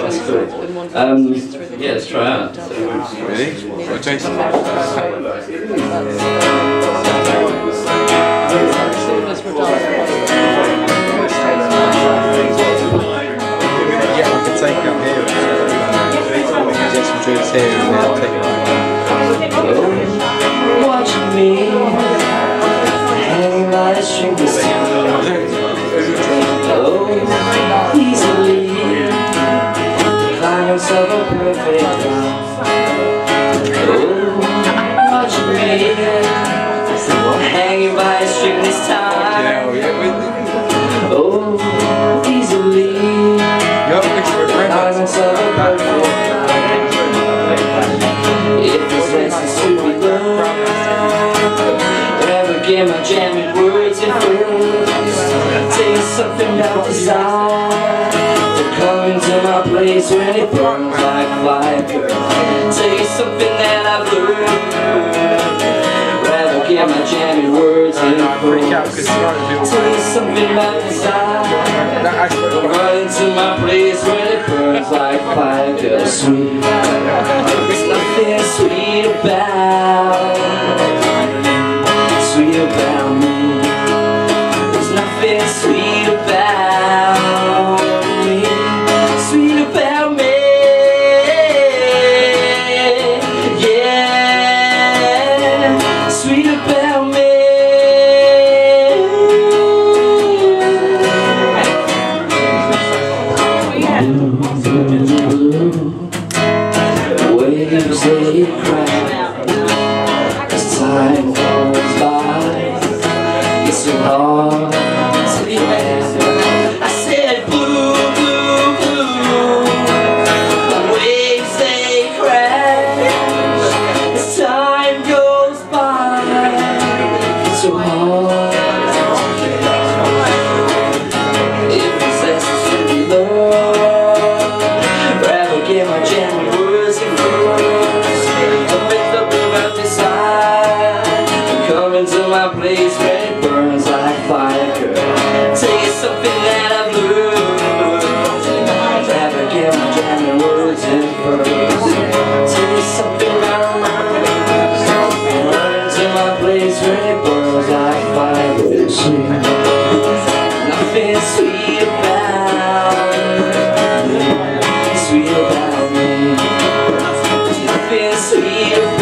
That's cool. Um, yeah, let's try out. Ready? Well, Yeah, I can take up here. Get some drinks here and then take it Watching me climb himself a perfect life. Oh, watching me hanging by a string this time. Oh, easily for a friend. climb himself a perfect. If this lessons to be learned, never get my jamming words in first. Take something about desire to come into my place when it burns like fire. Take something that I've learned, rather get my jamming words in Freak out because first. you're right, people. Take something about desire. Run into my place when it burns like fire, sweet. As time goes by. It's so hard to. I said blue, blue, blue. Waves they crash as time goes by. It's so hard Girl. Sweet. Nothing sweet about me, sweet about me. Nothing sweet about